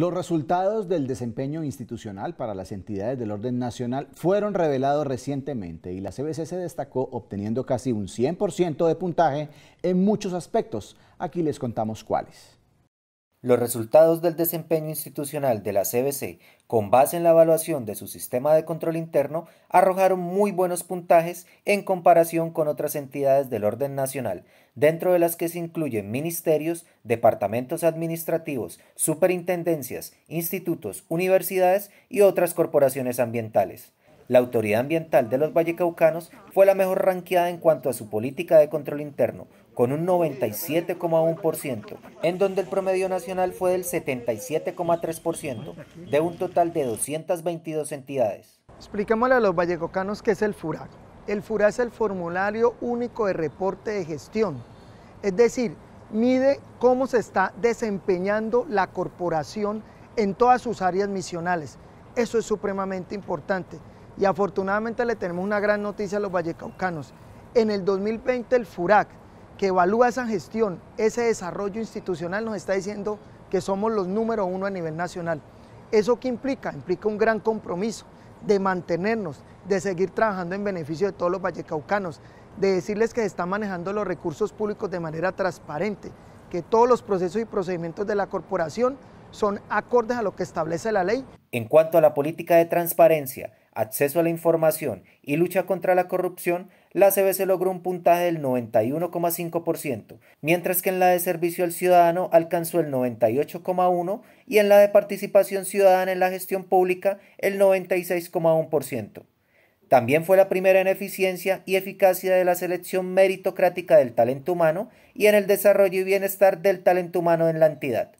Los resultados del desempeño institucional para las entidades del orden nacional fueron revelados recientemente y la CBC se destacó obteniendo casi un 100% de puntaje en muchos aspectos. Aquí les contamos cuáles. Los resultados del desempeño institucional de la CBC, con base en la evaluación de su sistema de control interno, arrojaron muy buenos puntajes en comparación con otras entidades del orden nacional, dentro de las que se incluyen ministerios, departamentos administrativos, superintendencias, institutos, universidades y otras corporaciones ambientales. La Autoridad Ambiental de los Vallecaucanos fue la mejor ranqueada en cuanto a su política de control interno, con un 97,1%, en donde el promedio nacional fue del 77,3%, de un total de 222 entidades. Expliquémosle a los vallecaucanos qué es el FURAC. El FURAC es el formulario único de reporte de gestión, es decir, mide cómo se está desempeñando la corporación en todas sus áreas misionales. Eso es supremamente importante y afortunadamente le tenemos una gran noticia a los vallecaucanos. En el 2020 el FURAC, que evalúa esa gestión, ese desarrollo institucional, nos está diciendo que somos los número uno a nivel nacional. ¿Eso qué implica? Implica un gran compromiso de mantenernos, de seguir trabajando en beneficio de todos los vallecaucanos, de decirles que se están manejando los recursos públicos de manera transparente, que todos los procesos y procedimientos de la corporación son acordes a lo que establece la ley. En cuanto a la política de transparencia, acceso a la información y lucha contra la corrupción, la CBC logró un puntaje del 91,5%, mientras que en la de servicio al ciudadano alcanzó el 98,1% y en la de participación ciudadana en la gestión pública el 96,1%. También fue la primera en eficiencia y eficacia de la selección meritocrática del talento humano y en el desarrollo y bienestar del talento humano en la entidad.